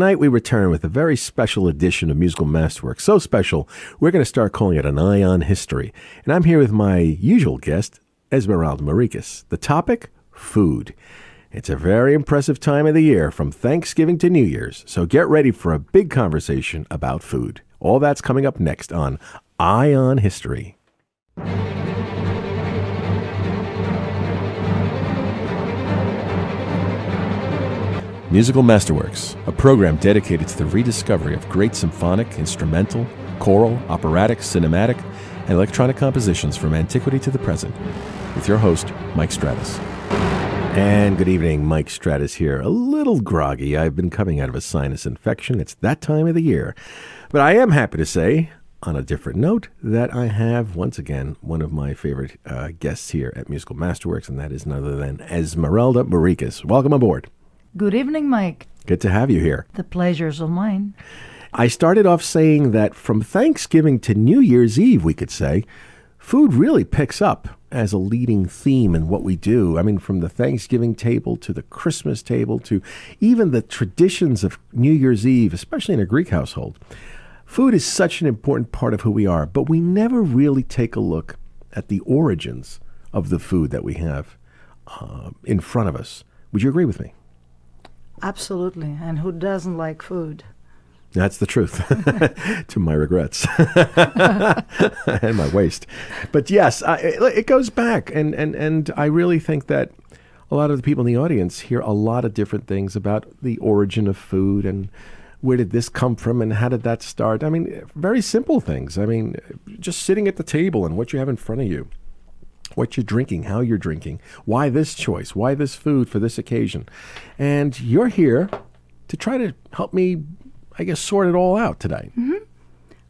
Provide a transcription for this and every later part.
Tonight we return with a very special edition of Musical Masterworks. So special, we're going to start calling it an Eye on History. And I'm here with my usual guest, Esmeralda Mourikis. The topic? Food. It's a very impressive time of the year from Thanksgiving to New Year's, so get ready for a big conversation about food. All that's coming up next on Eye on History. Musical Masterworks, a program dedicated to the rediscovery of great symphonic, instrumental, choral, operatic, cinematic, and electronic compositions from antiquity to the present, with your host, Mike Stratis. And good evening, Mike Stratis here. A little groggy. I've been coming out of a sinus infection. It's that time of the year. But I am happy to say, on a different note, that I have once again one of my favorite uh, guests here at Musical Masterworks, and that is none other than Esmeralda Mourikis. Welcome aboard. Good evening, Mike. Good to have you here. The pleasure's all mine. I started off saying that from Thanksgiving to New Year's Eve, we could say, food really picks up as a leading theme in what we do. I mean, from the Thanksgiving table to the Christmas table to even the traditions of New Year's Eve, especially in a Greek household. Food is such an important part of who we are, but we never really take a look at the origins of the food that we have uh, in front of us. Would you agree with me? Absolutely. And who doesn't like food? That's the truth, to my regrets and my waste. But yes, I, it, it goes back, and, and, and I really think that a lot of the people in the audience hear a lot of different things about the origin of food and where did this come from and how did that start. I mean, very simple things. I mean, just sitting at the table and what you have in front of you what you're drinking, how you're drinking, why this choice, why this food for this occasion. And you're here to try to help me, I guess, sort it all out today. Mm-hmm.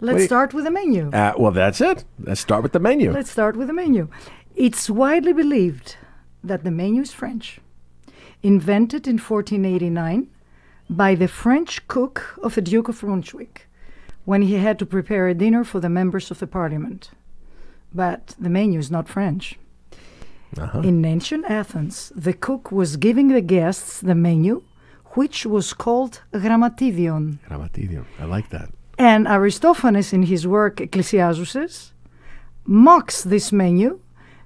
Let's Wait. start with the menu. Uh, well, that's it. Let's start with the menu. Let's start with the menu. It's widely believed that the menu is French, invented in 1489 by the French cook of the Duke of Brunswick when he had to prepare a dinner for the members of the parliament but the menu is not French. Uh-huh. In ancient Athens, the cook was giving the guests the menu, which was called grammatidion. Grammatidion. I like that. And Aristophanes, in his work Ecclesiastes, mocks this menu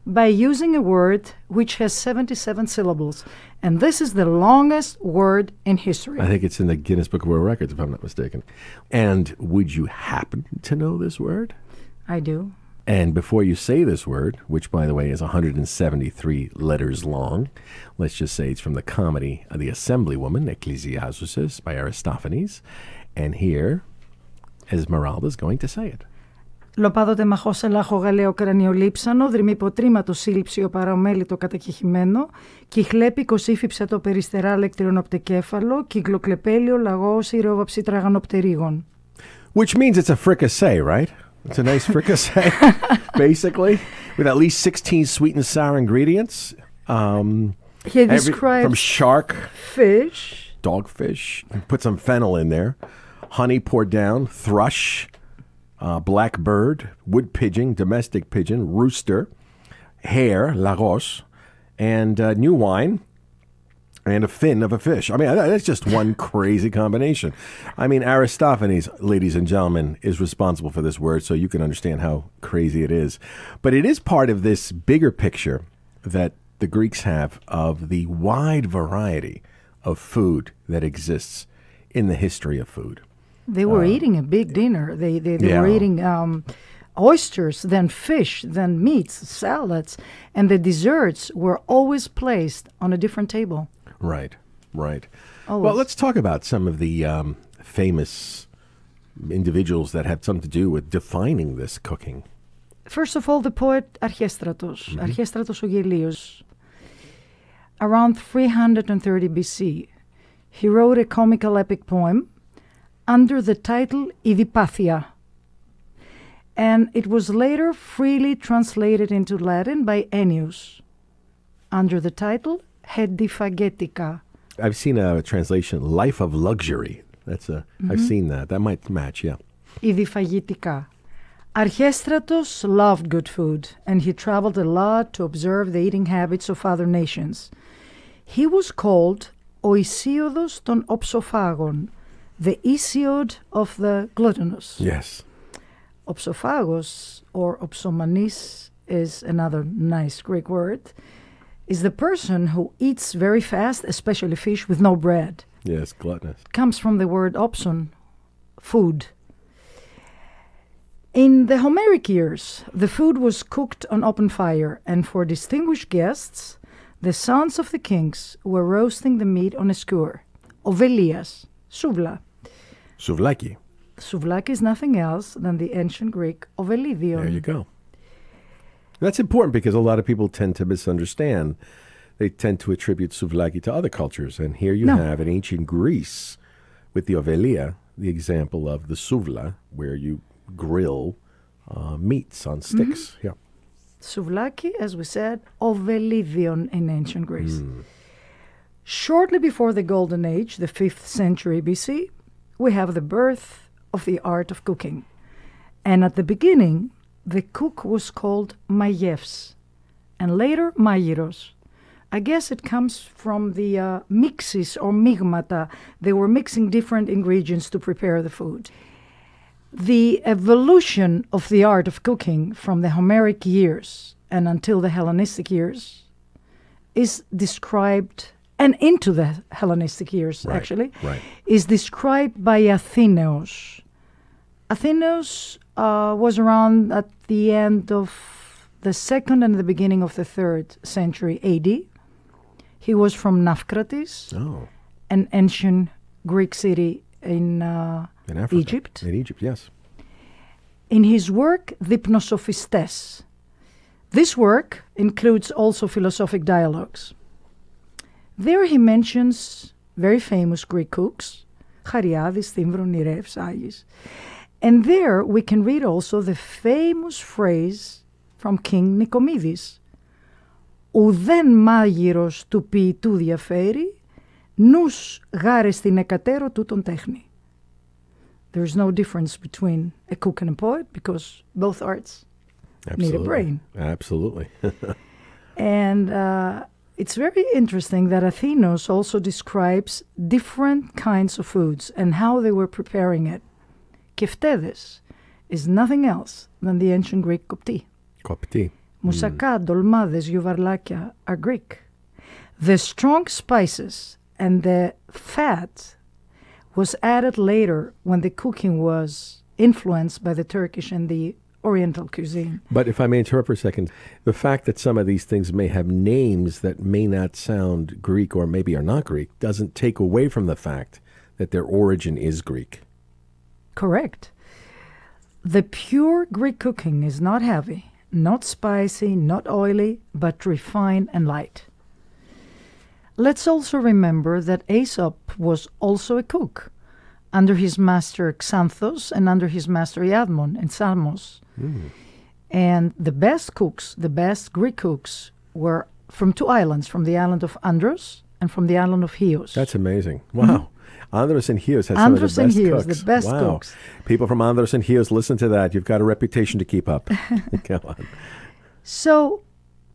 by using a word which has 77 syllables. And this is the longest word in history. I think it's in the Guinness Book of World Records, if I'm not mistaken. And would you happen to know this word? I do. And before you say this word, which by the way is 173 letters long, let's just say it's from the comedy of The Assemblywoman, Ecclesiastes by Aristophanes. And here, Esmeralda is going to say it. Λοπάδοτε μαχώσε λάχο γαλαίο κρανιολείψανο, δρυμυποτρήματο σύλληψη ο παραμέλητο κατακεχημένο, κυχλέπη κοσύφυψα το περιστερά λεκτρονοπτεκέφαλο, κυκλοκλεπέλιο λαγός ηρεοβαψή τραγανοπτερίγων. Which means it's a fricassee, right? It's a nice fricassee, basically, with at least 16 sweet and sour ingredients. Um, he describes from shark, fish, dogfish. Put some fennel in there. Honey poured down. Thrush, uh, black bird, wood pigeon, domestic pigeon, rooster, hare, lagos, and uh, new wine and a fin of a fish. I mean, that's just one crazy combination. I mean, Aristophanes, ladies and gentlemen, is responsible for this word, so you can understand how crazy it is. But it is part of this bigger picture that the Greeks have of the wide variety of food that exists in the history of food. They were uh, eating a big dinner. They they, they yeah. were eating um, oysters, then fish, then meats, salads, and the desserts were always placed on a different table. Right, right. Always. Well, let's talk about some of the um, famous individuals that had something to do with defining this cooking. First of all, the poet Archestratos, mm-hmm. Archestratos Ogelios. Around 330 BC, he wrote a comical epic poem under the title Idipathia. And it was later freely translated into Latin by Ennius under the title Hedifagetica. I've seen a translation, Life of Luxury. That's a. Mm-hmm. I've seen that. That might match, yeah. Idifagitica. Archestratos loved good food, and he traveled a lot to observe the eating habits of other nations. He was called Oisiodos ton Opsophagon, the Hesiod of the gluttonous. Yes. Opsophagos or opsomanis is another nice Greek word. Is the person who eats very fast, especially fish, with no bread. Yes, gluttonous. Comes from the word opson, food. In the Homeric years, the food was cooked on open fire, and for distinguished guests, the sons of the kings were roasting the meat on a skewer. Ovelias, souvla. Souvlaki. Souvlaki is nothing else than the ancient Greek ovelidion. There you go. That's important because a lot of people tend to misunderstand. They tend to attribute souvlaki to other cultures. And here you No. have in ancient Greece, with the ovelia, the example of the souvla, where you grill uh, meats on sticks. Yeah. Souvlaki, as we said, ovelidion in ancient Greece. Shortly before the Golden Age, the 5th century BC, we have the birth of the art of cooking. And at the beginning, the cook was called Mayevs, and later Mayiros. I guess it comes from the uh, mixes or migmata. They were mixing different ingredients to prepare the food. The evolution of the art of cooking from the Homeric years and until the Hellenistic years is described, and into the Hellenistic years Right, actually, right. is described by Athenaeus. Athenaeus uh, was around at the end of the second and the beginning of the third century AD. He was from Nafkratis, Oh, an ancient Greek city in uh, in Africa. Egypt. In Egypt, yes. in his work Dipnosophistes. This work includes also philosophic dialogues. There he mentions very famous Greek cooks, Chariadis, Thymvron, Nireves, Agis. And there we can read also the famous phrase from King Nicomedes. Ουδέν μάγειρος του ποιητού διαφέρει, νους γάρες την εκατέρο τούτον τέχνη. There is no difference between a cook and a poet because both arts Absolutely. need a brain. Absolutely. and uh, it's very interesting that Athenaeus also describes different kinds of foods and how they were preparing it. Keftedes is nothing else than the ancient Greek kopti. Kopti. Moussaka, hmm. dolmades, yuvarlakia are Greek. The strong spices and the fat was added later when the cooking was influenced by the Turkish and the Oriental cuisine. But if I may interrupt for a second, the fact that some of these things may have names that may not sound Greek or maybe are not Greek doesn't take away from the fact that their origin is Greek. Correct. The pure Greek cooking is not heavy, not spicy, not oily, but refined and light. Let's also remember that Aesop was also a cook under his master Xanthos and under his master Iadmon in Samos. Mm. And the best cooks, the best Greek cooks, were from two islands, from the island of Andros and from the island of Chios. That's amazing. Wow. Andros and Chios has some of. The and best Chios, cooks. the best wow. cooks. People from Andros and Chios, listen to that. You've got a reputation to keep up. Go on. So,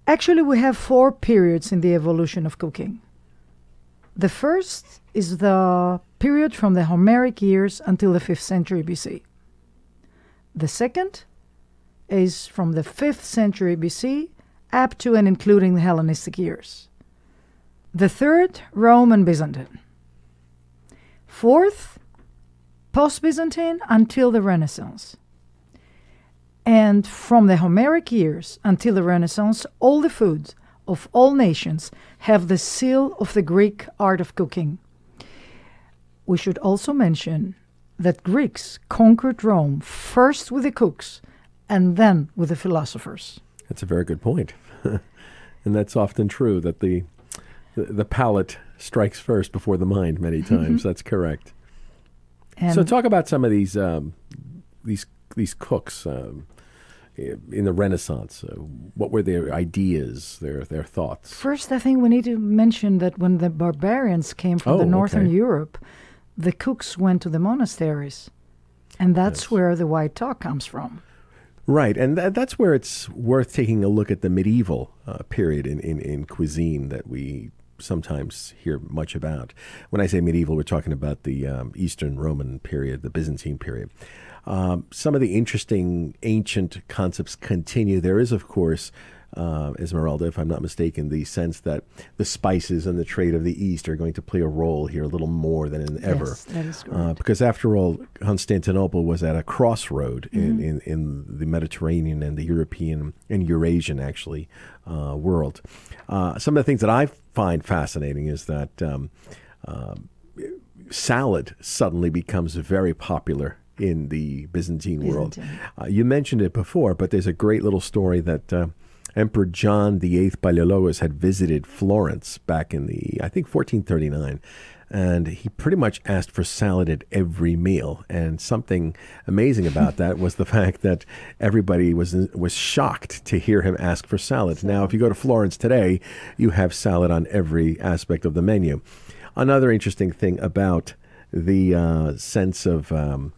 actually, we have four periods in the evolution of cooking. The first is the period from the Homeric years until the 5th century BC. The second is from the 5th century BC up to and including the Hellenistic years. The third, Rome and Byzantine. Fourth, post Byzantine until the Renaissance. And from the Homeric years until the Renaissance, all the foods of all nations have the seal of the Greek art of cooking. We should also mention that Greeks conquered Rome first with the cooks and then with the philosophers. That's a very good point. and that's often true that the, the the palate strikes first before the mind many times. That's correct. And so talk about some of these um, these these cooks um, in the Renaissance. Uh, what were their ideas, their their thoughts? First, I think we need to mention that when the barbarians came from the Oh, northern okay. Europe, the cooks went to the monasteries. And that's Yes. where the white talk comes from. Right, and tha that's where it's worth taking a look at the medieval uh, period in, in, in cuisine that we sometimes hear much about. When I say medieval, we're talking about the um, Eastern Roman period, the Byzantine period. Um, some of the interesting ancient concepts continue. There is, of course, uh, Esmeralda, if I'm not mistaken, the sense that the spices and the trade of the East are going to play a role here a little more than in ever. Yes, that is Uh, correct. because after all, Constantinople was at a crossroad Mm-hmm. in, in, in the Mediterranean and the European and Eurasian, actually, uh, world. Uh, some of the things that I find fascinating is that um, um, salad suddenly becomes very popular in the Byzantine, world. Uh, you mentioned it before, but there's a great little story that uh, Emperor John VIII Palaiologos had visited Florence back in the, I think, 1439. And he pretty much asked for salad at every meal. And something amazing about that was the fact that everybody was was shocked to hear him ask for salad. Now, if you go to Florence today, you have salad on every aspect of the menu. Another interesting thing about the uh, sense of um,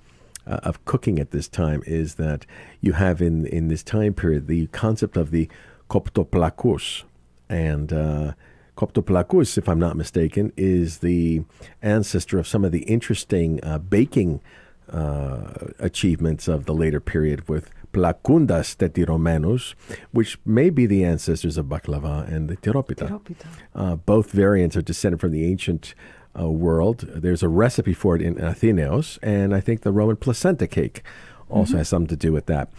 uh, of cooking at this time is that you have in in this time period the concept of the koptoplakos and uh, koptoplakos, if I'm not mistaken, is the ancestor of some of the interesting uh, baking uh, achievements of the later period with plakundas tetiromenos, which may be the ancestors of baklava and the tiropita. Tiropita. Uh, both variants are descended from the ancient uh, world. There's a recipe for it in Athenaeus, and I think the Roman placenta cake also has something to do with that.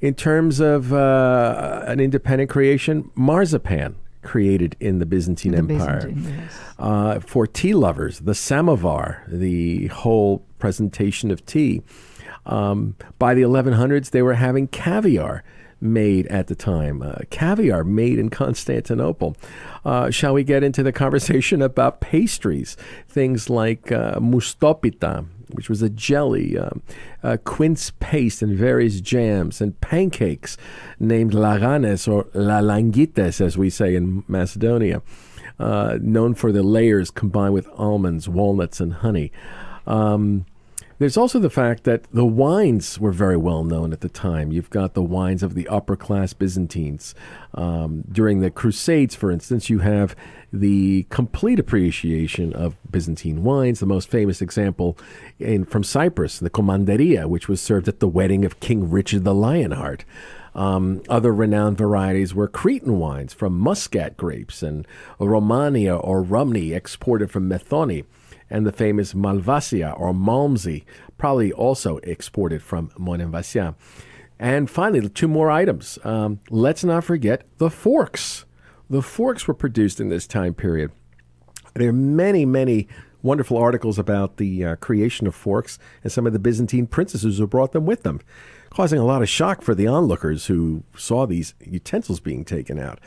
In terms of uh, an independent creation, marzipan created in the Byzantine The Empire. Byzantine, yes. Uh, for tea lovers, the samovar, the whole presentation of tea. Um, by the 1100s, they were having caviar made at the time. Uh, caviar made in Constantinople. Uh, shall we get into the conversation about pastries? Things like uh, mustopita, which was a jelly, um, uh, quince paste, and various jams, and pancakes named laganes or la lalangites, as we say in Macedonia, uh, known for the layers combined with almonds, walnuts, and honey. Um, there's also the fact that the wines were very well known at the time. You've got the wines of the upper class Byzantines. Um, during the Crusades, for instance, you have the complete appreciation of Byzantine wines. The most famous example in, from Cyprus, the Commandaria, which was served at the wedding of King Richard the Lionheart. Um, other renowned varieties were Cretan wines from Muscat grapes and Romania or Rumney exported from Methoni and the famous Malvasia or Malmsey, probably also exported from Monemvasia. And finally, two more items. Um, let's not forget the forks. The forks were produced in this time period. There are many, many wonderful articles about the uh, creation of forks and some of the Byzantine princesses who brought them with them, causing a lot of shock for the onlookers who saw these utensils being taken out.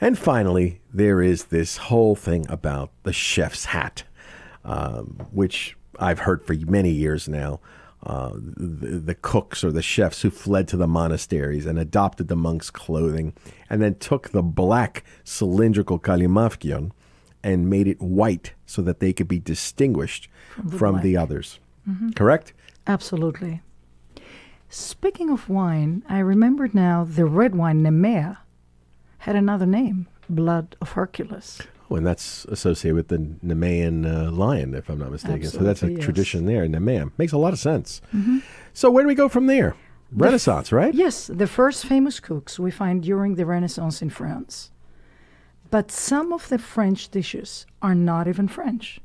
And finally, there is this whole thing about the chef's hat um, which I've heard for many years now. Uh, the, the cooks or the chefs who fled to the monasteries and adopted the monks' clothing, and then took the black cylindrical kalimafkion and made it white so that they could be distinguished from the, black. others. Correct? Absolutely. Speaking of wine, I remembered now the red wine Nemea had another name, Blood of Hercules. Oh, and that's associated with the Nemean uh, lion, if I'm not mistaken. so that's a yes. tradition there, in Nemea. Makes a lot of sense. Mm-hmm. So where do we go from there? Renaissance, right? Yes, the first famous cooks we find during the Renaissance in France. But some of the French dishes are not even French.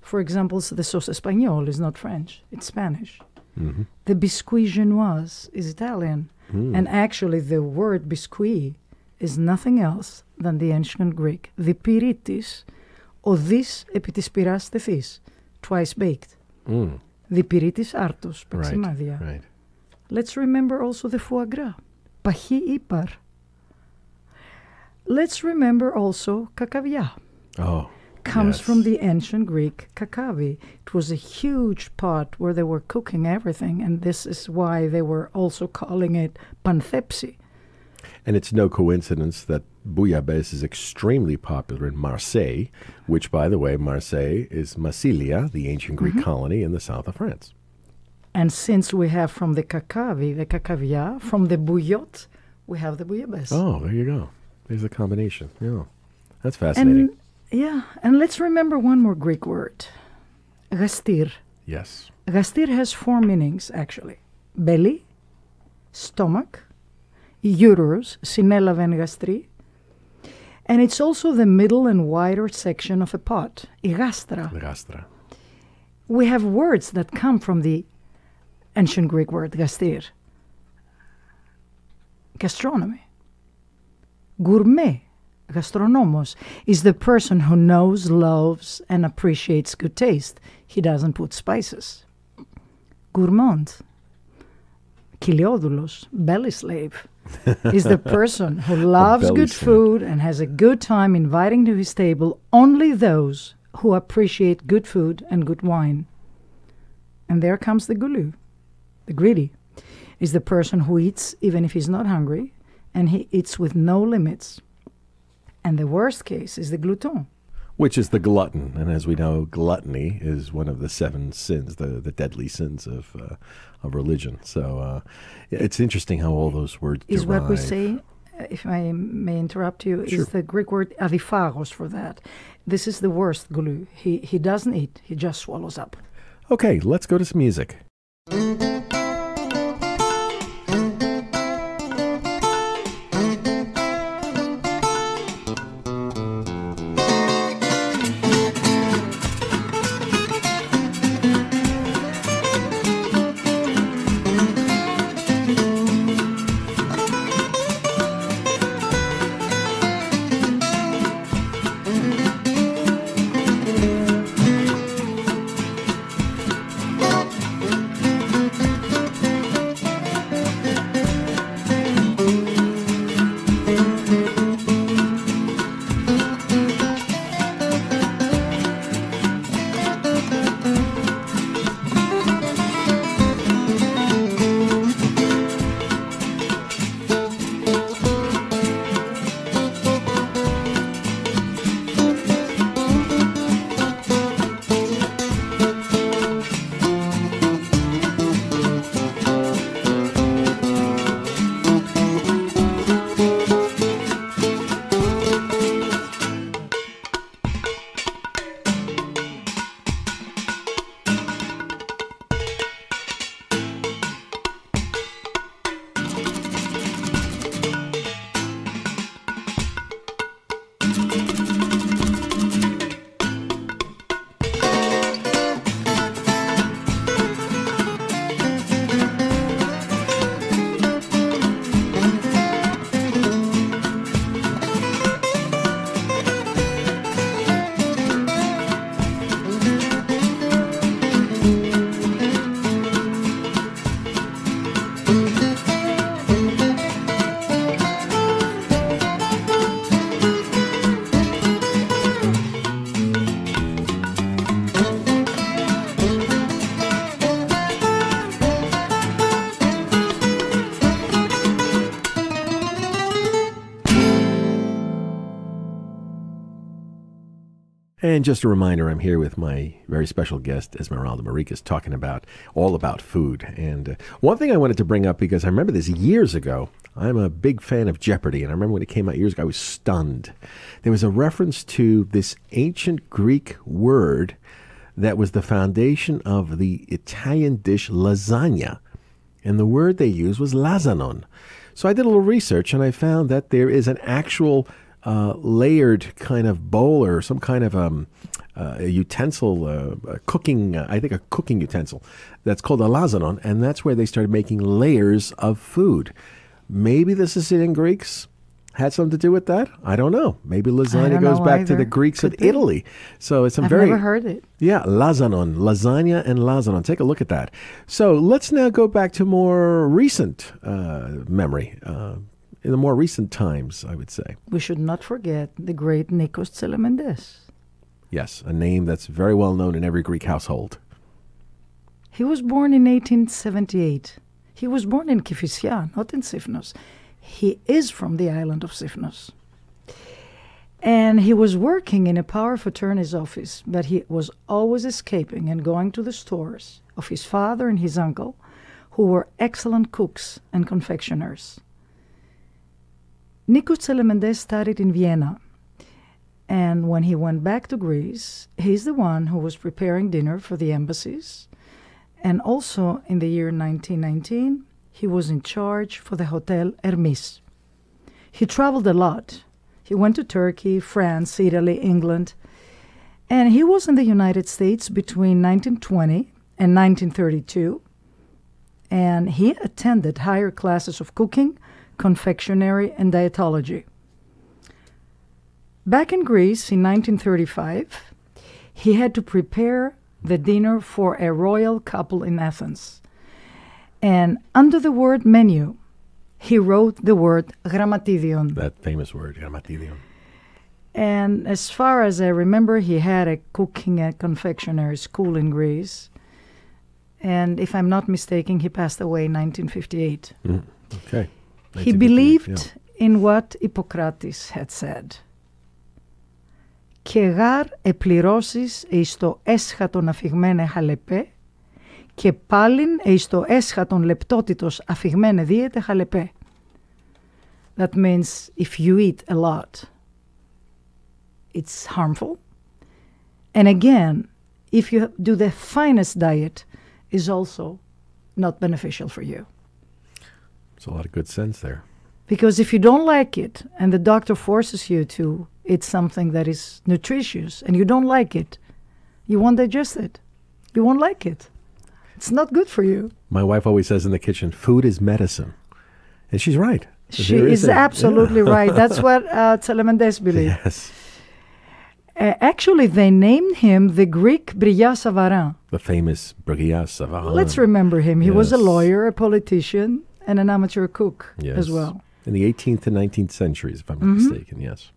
For example, the sauce espagnole is not French, it's Spanish. Mm-hmm. The biscuit genoise is Italian. Hmm. And actually, the word biscuit is nothing else than the ancient Greek, the piritis, odis επί της πυράς τεθής, twice baked. Mm, The piritis artos, right. παξιμάδια. Right. Let's remember also the foie gras, παχύ ύπαρ. Let's remember also kakavia. Oh. Comes yes. from the ancient Greek kakavi. It was a huge pot where they were cooking everything, and this is why they were also calling it panthepsi. and it's no coincidence that bouillabaisse is extremely popular in Marseille, which, by the way, Marseille is Massilia, the ancient Greek Mm-hmm. colony in the south of France. And since we have from the kakavi, the kakavia, from the bouillotte, we have the bouillabaisse. Oh, there you go. There's a combination. Yeah. That's fascinating. And Yeah, and let's remember one more Greek word gastir. Yes. Gastir has four meanings, actually belly, stomach, euros, Sinella Vengastri. And it's also the middle and wider section of a pot, Igastra. Igastra. We have words that come from the ancient Greek word gastir. Gastronomy. Gourmet, gastronomos, is the person who knows, loves, and appreciates good taste. He doesn't put spices. Gourmand, kiliodoulos, belly slave is the person who loves good food and has a good time inviting to his table only those who appreciate good food and good wine. And there comes the gulu, the greedy, is the person who eats even if he's not hungry, and he eats with no limits. And the worst case is the glouton. Which is the glutton. And as we know, gluttony is one of the seven sins, the, the deadly sins of, uh, of religion. So uh, it's interesting how all those words Is what we say, if I may interrupt you, Sure. is the Greek word adiphagos for that. This is the worst glue. He, he doesn't eat, he just swallows up. Okay, let's go to some music. And just a reminder, I'm here with my very special guest, Esmeralda Mourikis, talking about all about food. And uh, one thing I wanted to bring up, because I remember this years ago, I'm a big fan of Jeopardy, and I remember when it came out years ago, I was stunned. There was a reference to this ancient Greek word that was the foundation of the Italian dish lasagna. And the word they used was lasanon. So I did a little research and I found that there is an actual uh, layered kind of bowl or some kind of um, uh, a utensil, uh, a cooking, uh, I think a cooking utensil that's called a lasanon. And that's where they started making layers of food. Maybe the Sicilian Greeks had something to do with that. I don't know. Maybe lasagna goes back to the Greeks Could of be. Italy. So it's some I've very never heard it. yeah, lasanon, lasagna, and lasanon. Take a look at that. So let's now go back to more recent uh, memory, uh, in the more recent times, I would say. We should not forget the great Nikos Tselementes. Yes, a name that's very well known in every Greek household. He was born in 1878. He was born in Kifisia, not in Sifnos. He is from the island of Sifnos. And he was working in a power attorney's office, but he was always escaping and going to the stores of his father and his uncle, who were excellent cooks and confectioners. Nikos Tselementes studied in Vienna, And when he went back to Greece, he's the one who was preparing dinner for the embassies. And also in the year 1919, he was in charge for the Hotel Hermes. He traveled a lot. He went to Turkey, France, Italy, England. And he was in the United States between 1920 and 1932. And he attended higher classes of cooking, confectionery, and dietology. Back in Greece in 1935, he had to prepare the dinner for a royal couple in Athens. And under the word menu, he wrote the word grammatidion. That famous word, grammatidion. And as far as I remember, he had a cooking and confectionery school in Greece. And if I'm not mistaken, he passed away in 1958. Mm, okay He 1958, believed yeah. in what Hippocrates had said. «Και γάρ επληρώσεις εις το έσχατον αφηγμένε χαλεπέ και πάλιν εις το έσχατον λεπτότητος αφηγμένε δίαιτε χαλεπέ». That means if you eat a lot, it's harmful. And again, if you do the finest diet, is also not beneficial for you. There's a lot of good sense there. Because if you don't like it and the doctor forces you to eat something that is nutritious and you don't like it, you won't digest it. You won't like it. It's not good for you. My wife always says in the kitchen, food is medicine. And she's right. She is a- absolutely yeah. right. That's what uh, believed. yes. Uh, actually, they named him the Greek Brillat Savarin. The famous Brillat Savarin. Let's remember him. He was a lawyer, a politician, and an amateur cook yes. as well. In the 18th to 19th centuries, if I'm not Mhm. mistaken, yes.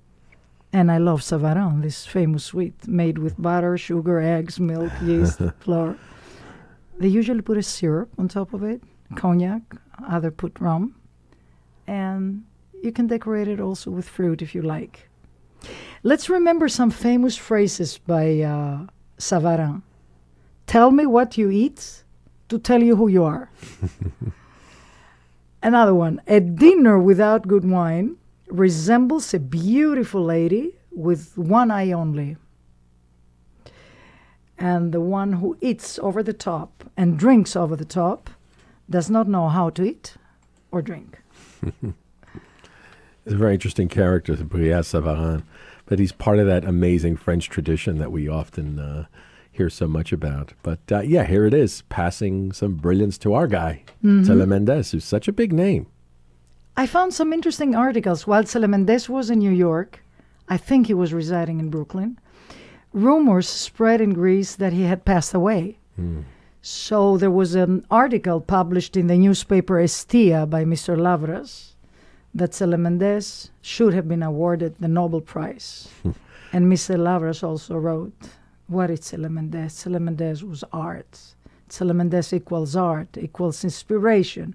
And I love Savarin, this famous sweet made with butter, sugar, eggs, milk, yeast, flour. They usually put a syrup on top of it, cognac, other put rum. And you can decorate it also with fruit if you like. Let's remember some famous phrases by uh, Savarin. Tell me what you eat to tell you who you are. Another one. A dinner without good wine resembles a beautiful lady with one eye only. And the one who eats over the top and drinks over the top does not know how to eat or drink. He's a very interesting character, Brillat Savarin. But he's part of that amazing French tradition that we often uh, hear so much about. But uh, yeah, here it is, passing some brilliance to our guy, Mm-hmm. Who's such a big name. I found some interesting articles while Tselementes was in New York. I think he was residing in Brooklyn. Rumors spread in Greece that he had passed away. So there was an article published in the newspaper Estia by Mr. Lavras that Tselementes should have been awarded the Nobel Prize. and Mr. Lavras also wrote, What is Tselementes? Tselementes was art. Tselementes equals art, equals inspiration,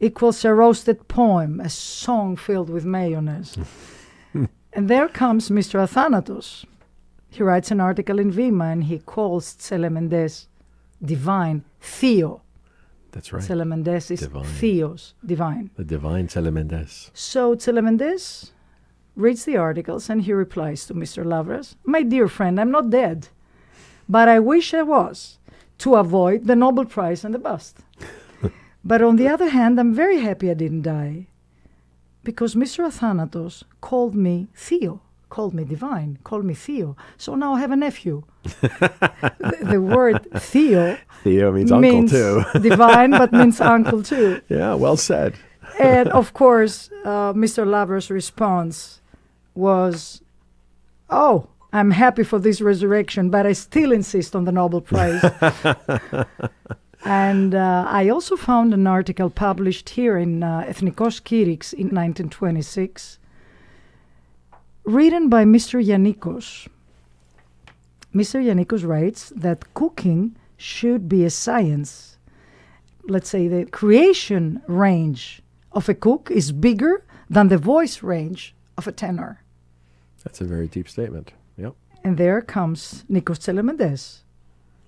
equals a roasted poem, a song filled with mayonnaise. and there comes Mr. Athanatos. He writes an article in Vima and he calls Tselementes divine, Theo. That's right. Tselementes is Divine. Theos, divine. the divine Tselementes. So Tselementes reads the articles and he replies to Mr. Lavras, My dear friend, I'm not dead, but I wish I was to avoid the Nobel Prize and the bust. but on the other hand, I'm very happy I didn't die because Mr. Athanatos called me Theo, called me divine, called me Theo. So now I have a nephew. the, the word Theo Theo means, means uncle, too. divine, but means uncle too yeah, well said. and of course, uh, Mr. Lavras' response was, "Oh, I'm happy for this resurrection, but I still insist on the Nobel Prize." and uh, I also found an article published here in uh, Ethnikos Kyrix in 1926, written by Mr. Yannikos. Mr. Yannikos writes that cooking should be a science let's say the creation range of a cook is bigger than the voice range of a tenor. That's a very deep statement. Yep. And there comes Nikos Tselementes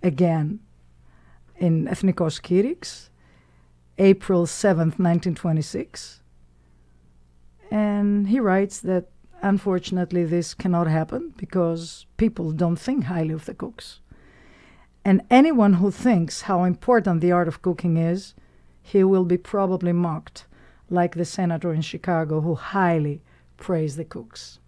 again in Ethnikos Kyrix, April 7th, 1926. And he writes that unfortunately, this cannot happen because people don't think highly of the cooks. And anyone who thinks how important the art of cooking is, he will be probably mocked, like the senator in Chicago who highly praised the cooks.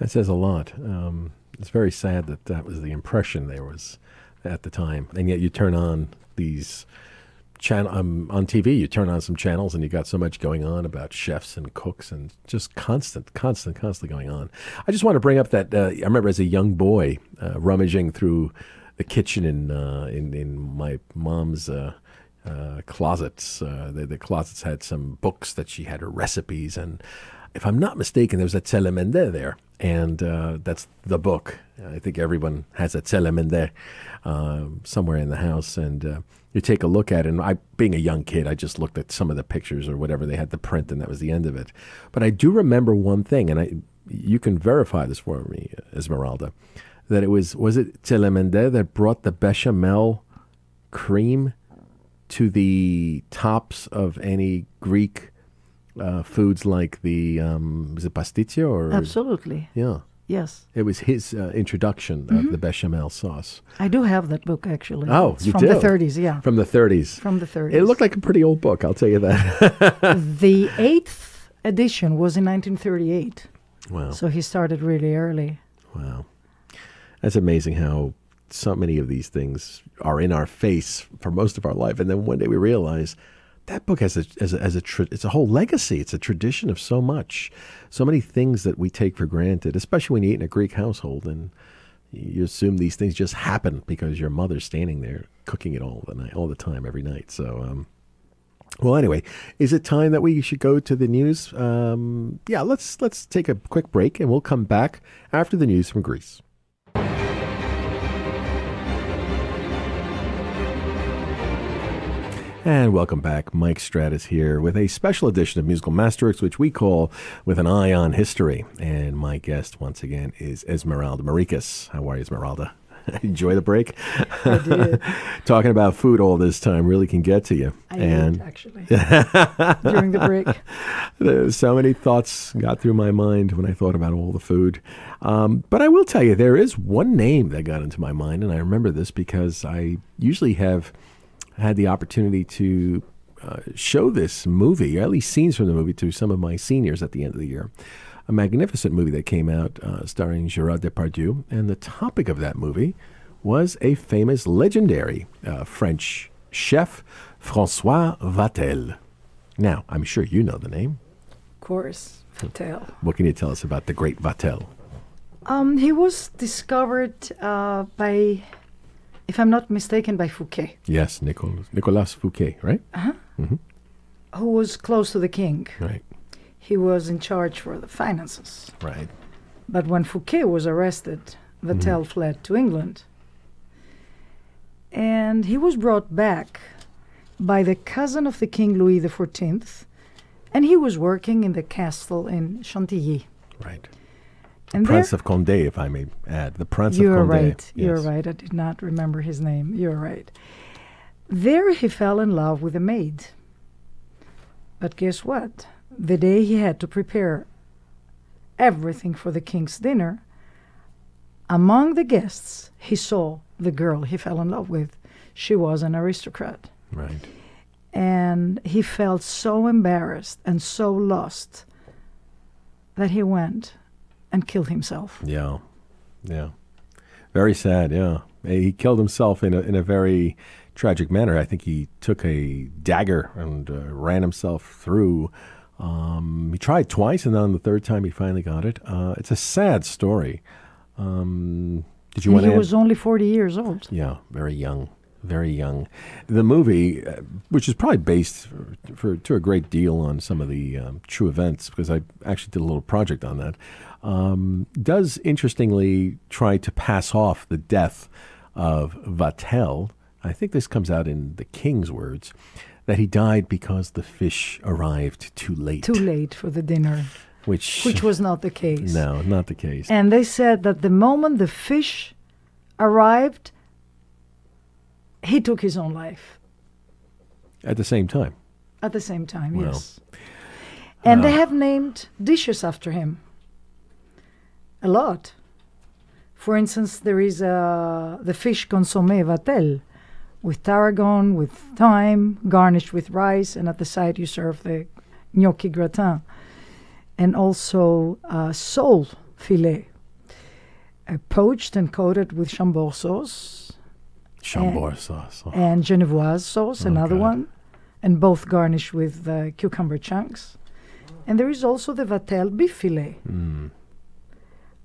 That says a lot. Um, it's very sad that that was the impression there was at the time, and yet you turn on these channel um, on TV. You turn on some channels, and you got so much going on about chefs and cooks, and just constant, constant, constantly going on. I just want to bring up that uh, I remember as a young boy uh, rummaging through the kitchen in uh, in in my mom's. Uh, uh, closets. Uh, the, the closets had some books that she had her recipes, and if I'm not mistaken, there was a Telemende there, and uh, that's the book. I think everyone has a Telemende uh, somewhere in the house, and uh, you take a look at it. And I, being a young kid, I just looked at some of the pictures or whatever they had the print, and that was the end of it. But I do remember one thing, and I, you can verify this for me, Esmeralda, that it was was it Telemende that brought the bechamel cream to the tops of any Greek uh, foods like the um, was it pasticcio or Absolutely. yeah. Yes. It was his uh, introduction of the bechamel sauce I do have that book actually. Oh, It's you from do? the 30s, yeah. from the 30s. From the 30s. It looked like a pretty old book, I'll tell you that. the eighth edition was in 1938, wow. so he started really early. Wow. That's amazing how so many of these things are in our face for most of our life. And then one day we realize that book has a, as a, as a it's a whole legacy. It's a tradition of so much, so many things that we take for granted, especially when you eat in a Greek household and you assume these things just happen because your mother's standing there cooking it all the night, all the time, every night. So, um, well, anyway, is it time that we should go to the news? Um, yeah, let's let's take a quick break, and we'll come back after the news from Greece. And welcome back. Mike Stratis here with a special edition of Musical Masterworks, which we call With an Eye on History. And my guest, once again, is Esmeralda Mourikis. How are you, Esmeralda? Enjoy the break? I did. Talking about food all this time really can get to you. I and did, actually, during the break. So many thoughts got through my mind when I thought about all the food. Um, but I will tell you, there is one name that got into my mind, and I remember this because I usually have had the opportunity to uh, show this movie, or at least scenes from the movie, to some of my seniors at the end of the year. A magnificent movie that came out uh, starring Gerard Depardieu, and the topic of that movie was a famous, legendary uh, French chef, Francois Vatel. Now, I'm sure you know the name. Of course, Vatel. What can you tell us about the great Vatel? Um, he was discovered uh, by, if I'm not mistaken, by Fouquet, Yes, Nicolas, Nicolas Fouquet, right? Uh huh. who was close to the king. Right, He was in charge for the finances. right. But when Fouquet was arrested, Vatel fled to England. And he was brought back by the cousin of the king Louis XIV, and he was working in the castle in Chantilly. Right. And Prince of Conde, if I may add. The Prince of Conde. you're right. You're right. I did not remember his name. You're right. There he fell in love with a maid. But guess what? The day he had to prepare everything for the king's dinner, among the guests, he saw the girl he fell in love with. She was an aristocrat. Right. And he felt so embarrassed and so lost that he went and killed himself. Yeah. Yeah. Very sad, yeah. He killed himself in a, in a very tragic manner. I think he took a dagger and uh, ran himself through. Um, he tried twice, and then on the third time, he finally got it. Uh, it's a sad story. Um, did you want he was only 40 years old. Yeah, very young, very young. The movie, uh, which is probably based for, for to a great deal on some of the um, true events, because I actually did a little project on that, um, does interestingly try to pass off the death of Vatel. I think this comes out in the king's words that he died because the fish arrived too late. Too late for the dinner, which, which was not the case. no, not the case. And they said that the moment the fish arrived, he took his own life At the same time, at the same time, Wow. yes. And they Ah. have named dishes after him. a lot. For instance, there is uh, the fish consommé vatel with tarragon, with thyme, garnished with rice, and at the side you serve the gnocchi gratin. And also uh, sole filet, uh, poached and coated with chambord sauce Chambord sauce. Oh. and Genevoise sauce, Oh, another God. one, and both garnished with uh, cucumber chunks. And there is also the Vatel beef filet Mm.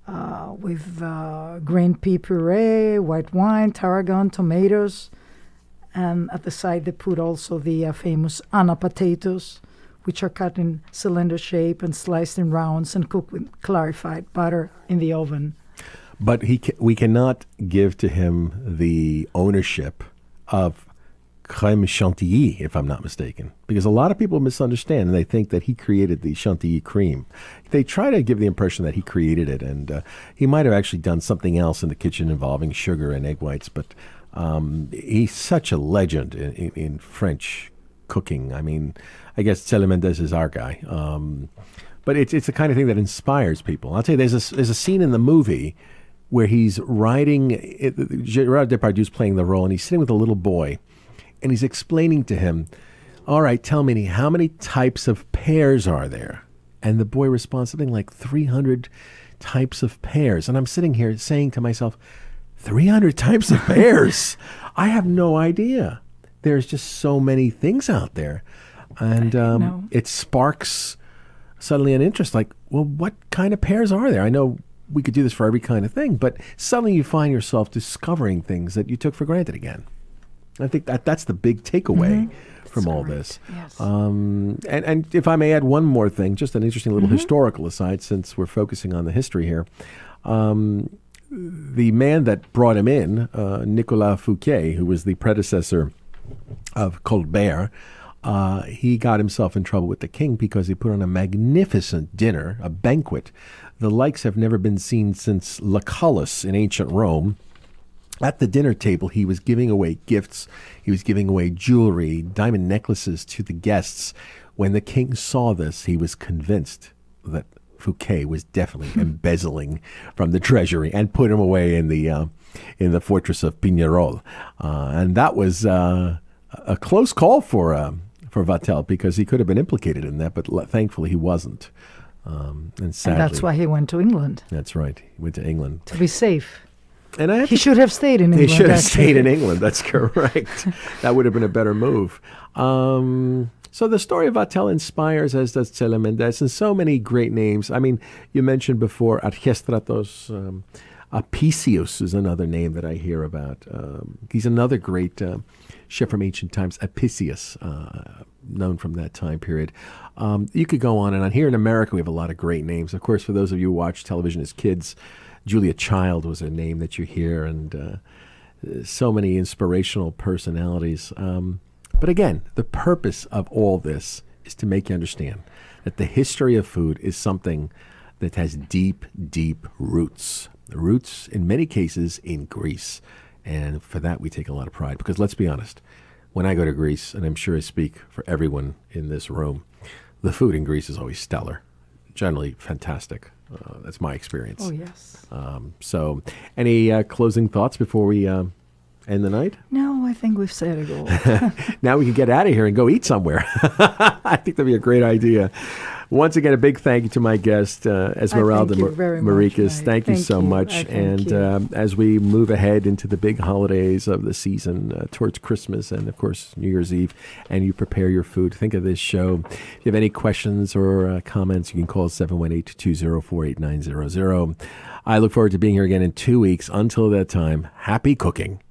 uh, with uh, green pea puree, white wine, tarragon, tomatoes, and at the side they put also the uh, famous Anna potatoes, which are cut in cylinder shape and sliced in rounds and cooked with clarified butter in the oven. But he we cannot give to him the ownership of crème chantilly, if I'm not mistaken, because a lot of people misunderstand and they think that he created the chantilly cream. They try to give the impression that he created it, and uh, he might have actually done something else in the kitchen involving sugar and egg whites. But um, he's such a legend in, in, in French cooking. I mean, I guess Tselementes is our guy. Um, but it's it's the kind of thing that inspires people. I'll tell you, there's a there's a scene in the movie where he's riding. It, Gerard Depardieu's playing the role, and he's sitting with a little boy, and he's explaining to him, "All right, tell me, how many types of pears are there?" And the boy responds something like 300 types of pears. And I'm sitting here saying to myself, 300 types of pears. I have no idea. There's just so many things out there. And um, it sparks suddenly an interest like, well, what kind of pears are there? I know we could do this for every kind of thing, but suddenly you find yourself discovering things that you took for granted again. I think that that's the big takeaway from all this. Yes. Um, and, and if I may add one more thing, just an interesting little historical aside, since we're focusing on the history here. Um, the man that brought him in, uh, Nicolas Fouquet, who was the predecessor of Colbert, uh, he got himself in trouble with the king because he put on a magnificent dinner, a banquet. The likes have never been seen since Lucullus in ancient Rome. At the dinner table, he was giving away gifts. He was giving away jewelry, diamond necklaces to the guests. When the king saw this, he was convinced that Fouquet was definitely embezzling from the treasury and put him away in the uh, in the fortress of Pignerol. Uh, and that was uh, a close call for uh, for Vatel because he could have been implicated in that, but l- thankfully he wasn't. Um, and and that's why he went to England That's right. He went to England, to be safe. and I He to should have stayed in England. He should have actually. stayed in England. That's correct. that would have been a better move. Um, so the story of Vatel inspires, as does Tselementes, and so many great names. I mean, you mentioned before Archestratos. Um, Apicius is another name that I hear about. Um, he's another great uh, chef from ancient times, Apicius, uh, known from that time period. Um, you could go on and on. Here in America, we have a lot of great names. Of course, for those of you who watch television as kids, Julia Child was a name that you hear, and uh, so many inspirational personalities. Um, but again, the purpose of all this is to make you understand that the history of food is something that has deep, deep roots. Roots, in many cases, in Greece. And for that, we take a lot of pride. Because let's be honest, when I go to Greece, and I'm sure I speak for everyone in this room, the food in Greece is always stellar, generally fantastic. Uh, that's my experience. Oh yes. Um, so, any uh, closing thoughts before we uh, end the night? No, I think we've said it all. Now we can get out of here and go eat somewhere. I think that'd be a great idea. Once again, a big thank you to my guest, uh, Esmeralda Mar- very much, Mourikis. Mike. Thank you Thank so you. much. And um, as we move ahead into the big holidays of the season, uh, towards Christmas and, of course, New Year's Eve, and you prepare your food, think of this show. If you have any questions or uh, comments, you can call 718 204 8900. I look forward to being here again in two weeks. Until that time, happy cooking.